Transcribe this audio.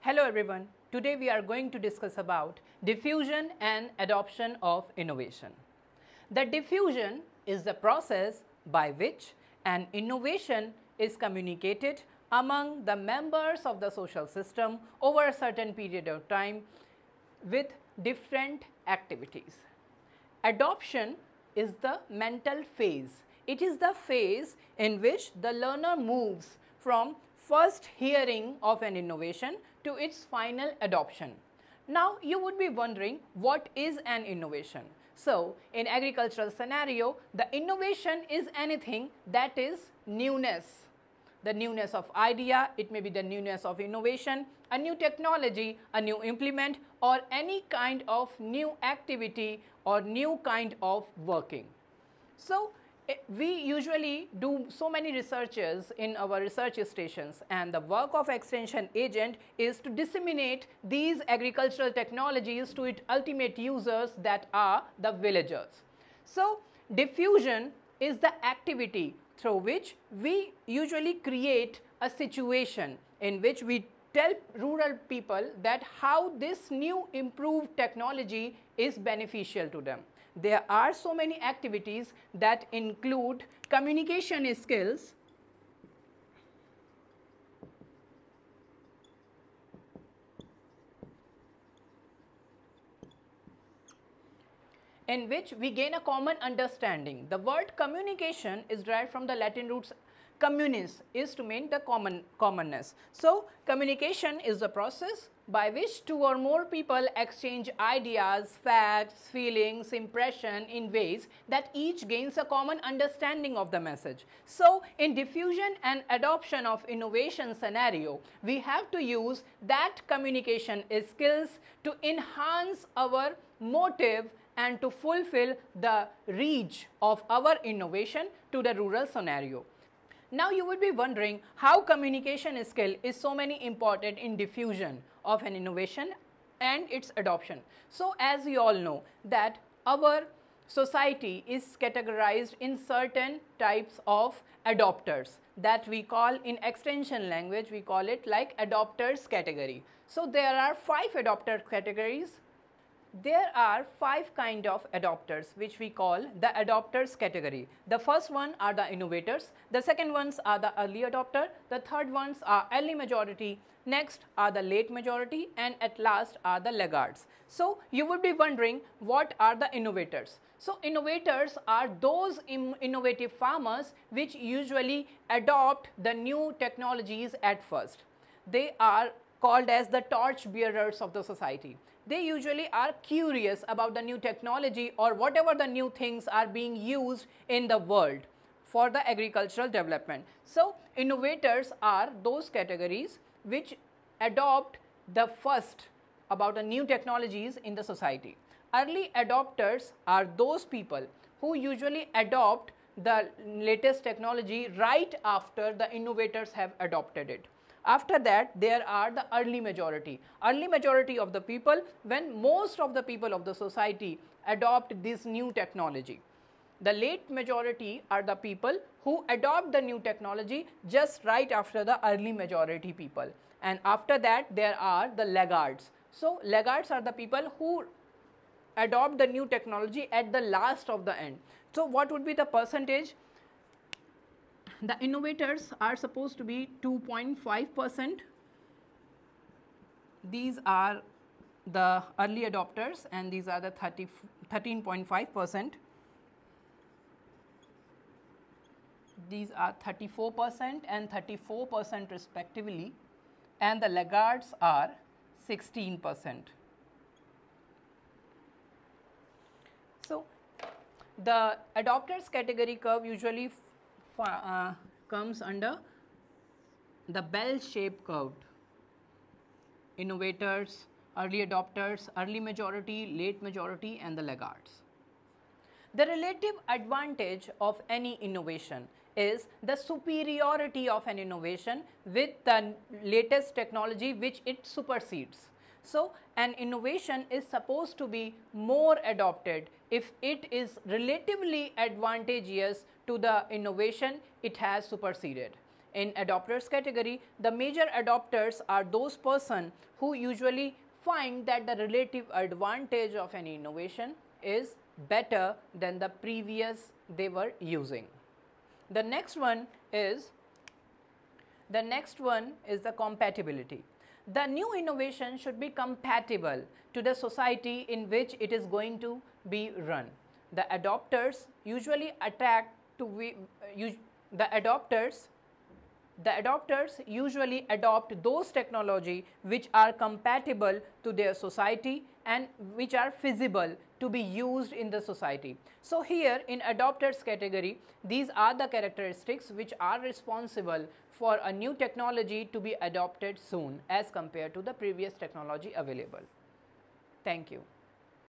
Hello everyone. Today we are going to discuss about diffusion and adoption of innovation. The diffusion is the process by which an innovation is communicated among the members of the social system over a certain period of time with different activities. Adoption is the mental phase. It is the phase in which the learner moves from first hearing of an innovation to its final adoption. Now you would be wondering what is an innovation? So in agricultural scenario, the innovation is anything that is newness. The newness of idea, it may be the newness of innovation, a new technology, a new implement or any kind of new activity or new kind of working. So Eh, we usually do so many researches in our research stations and the work of extension agent is to disseminate these agricultural technologies to its ultimate users that are the villagers. So diffusion is the activity through which we usually create a situation in which we tell rural people that how this new improved technology is beneficial to them there are so many activities that include communication skills, in which we gain a common understanding. The word communication is derived from the Latin roots communis is to mean the common commonness. So, communication is the process by which two or more people exchange ideas, facts, feelings, impression in ways that each gains a common understanding of the message. So, in diffusion and adoption of innovation scenario, we have to use that communication skills to enhance our motive and to fulfill the reach of our innovation to the rural scenario. Now you would be wondering how communication skill is so many important in diffusion of an innovation and its adoption. So as we all know that our society is categorized in certain types of adopters that we call in extension language we call it like adopters category. So there are five adopter categories there are five kind of adopters which we call the adopters category. The first one are the innovators, the second ones are the early adopter, the third ones are early majority, next are the late majority and at last are the laggards. So you would be wondering what are the innovators. So innovators are those innovative farmers which usually adopt the new technologies at first. They are called as the torch bearers of the society they usually are curious about the new technology or whatever the new things are being used in the world for the agricultural development. So, innovators are those categories which adopt the first about the new technologies in the society. Early adopters are those people who usually adopt the latest technology right after the innovators have adopted it. After that, there are the early majority. Early majority of the people when most of the people of the society adopt this new technology. The late majority are the people who adopt the new technology just right after the early majority people. And after that, there are the laggards. So, laggards are the people who adopt the new technology at the last of the end. So, what would be the percentage? The innovators are supposed to be 2.5 percent. These are the early adopters and these are the 13.5 percent. These are 34 percent and 34 percent respectively and the laggards are 16 percent. So, the adopters category curve usually uh, comes under the bell shaped curve. Innovators, early adopters, early majority, late majority and the laggards. The relative advantage of any innovation is the superiority of an innovation with the latest technology which it supersedes. So, an innovation is supposed to be more adopted if it is relatively advantageous to the innovation it has superseded. in adopters category, the major adopters are those person who usually find that the relative advantage of an innovation is better than the previous they were using. The next one is the next one is the compatibility. The new innovation should be compatible to the society in which it is going to be run. The adopters usually attract to we, uh, the adopters the adopters usually adopt those technology which are compatible to their society and which are feasible to be used in the society. So, here in adopters category these are the characteristics which are responsible for a new technology to be adopted soon as compared to the previous technology available. Thank you.